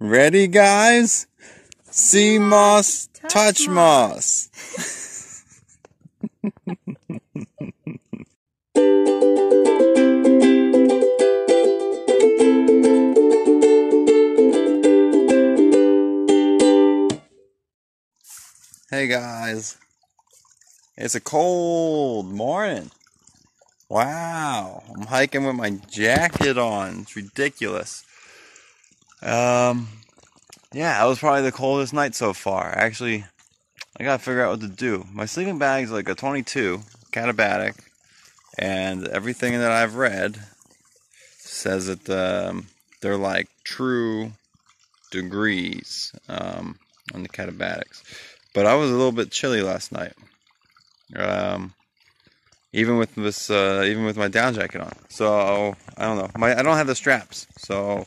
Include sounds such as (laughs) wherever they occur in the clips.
Ready, guys? See moss, touch, touch moss. (laughs) hey guys, it's a cold morning. Wow, I'm hiking with my jacket on. It's ridiculous. Um, yeah, that was probably the coldest night so far. Actually, I gotta figure out what to do. My sleeping bag's like a 22 Katabatic, and everything that I've read says that um, they're like true degrees um, on the Katabatics. But I was a little bit chilly last night. Um, even with this, uh, even with my down jacket on. So I don't know. My I don't have the straps, so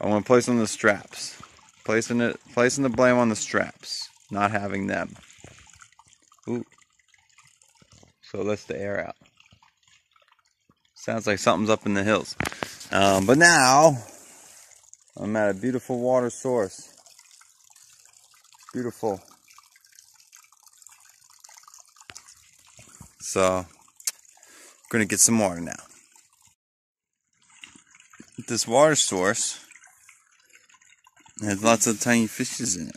I want to place on the straps. Placing it, placing the blame on the straps, not having them. Ooh. So lets the air out. Sounds like something's up in the hills. Um, but now, I'm at a beautiful water source. Beautiful. So, I'm gonna get some water now. This water source has lots of tiny fishes in it.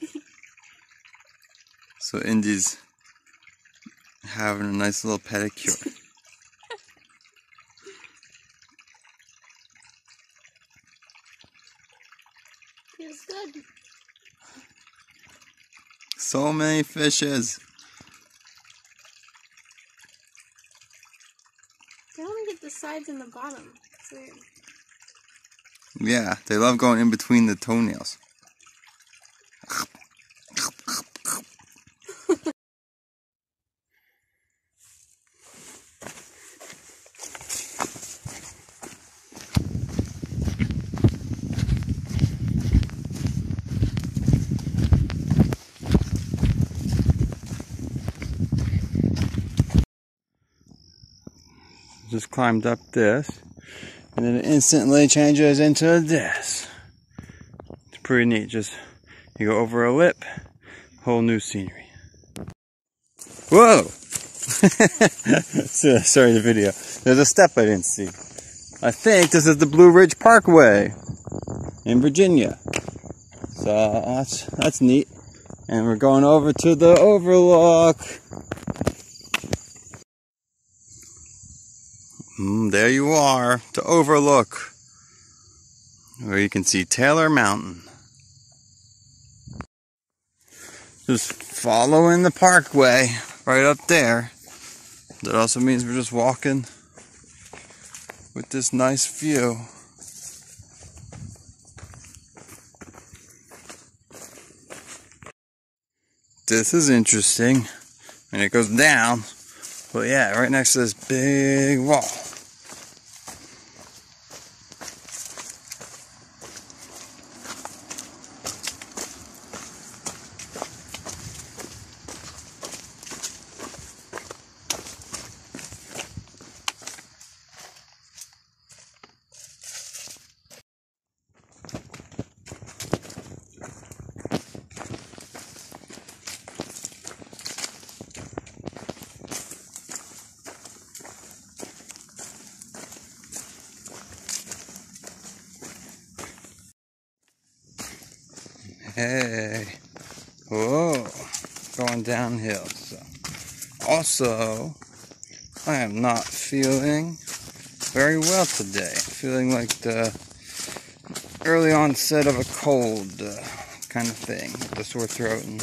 (laughs) so Indy's having a nice little pedicure. (laughs) Feels good. So many fishes. They only get the sides and the bottom. It's weird. Yeah, they love going in between the toenails. Just climbed up this, and then it instantly changes into this. It's pretty neat. Just you go over a lip, whole new scenery. Whoa! (laughs) Sorry, the video. There's a step I didn't see. I think this is the Blue Ridge Parkway in Virginia. So that's that's neat. And we're going over to the overlook. Mm, there you are, to overlook, where you can see Taylor Mountain. Just following the parkway right up there. That also means we're just walking with this nice view. This is interesting. And it goes down. But yeah, right next to this big wall. Hey. Whoa. Going downhill. So. Also, I am not feeling very well today. Feeling like the early onset of a cold uh, kind of thing. The sore throat and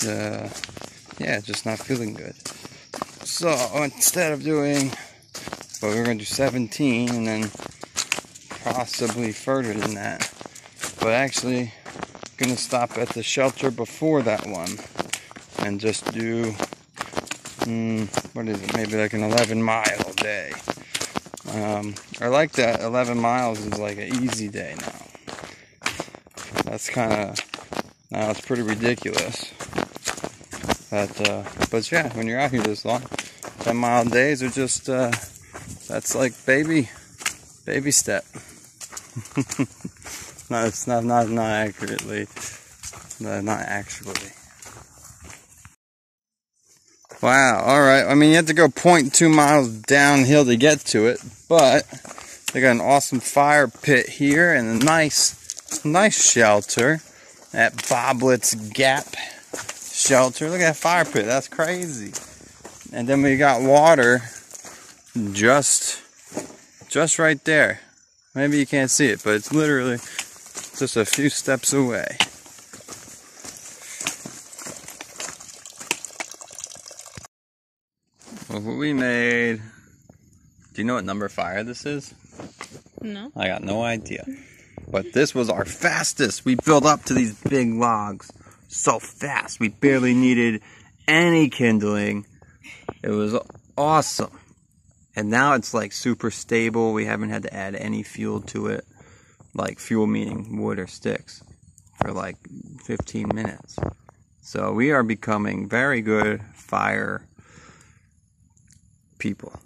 the, yeah, just not feeling good. So instead of doing, well, we we're going to do 17 and then possibly further than that but actually gonna stop at the shelter before that one and just do mm, what is it? Maybe like an 11 mile day. Um, I like that 11 miles is like an easy day now. That's kind of now it's pretty ridiculous. But uh, but yeah when you're out here this long 10 mile days are just uh, that's like baby baby step (laughs) no, it's not not not accurately. No, not actually. Wow, alright. I mean, you have to go 0.2 miles downhill to get to it, but they got an awesome fire pit here and a nice, nice shelter at Bobblet's Gap shelter. Look at that fire pit. That's crazy. And then we got water just, just right there. Maybe you can't see it, but it's literally just a few steps away. Well, what we made. Do you know what number fire this is? No. I got no idea. But this was our fastest. We built up to these big logs so fast. We barely needed any kindling. It was awesome. And now it's like super stable. We haven't had to add any fuel to it. Like fuel meaning wood or sticks for like 15 minutes. So we are becoming very good fire people.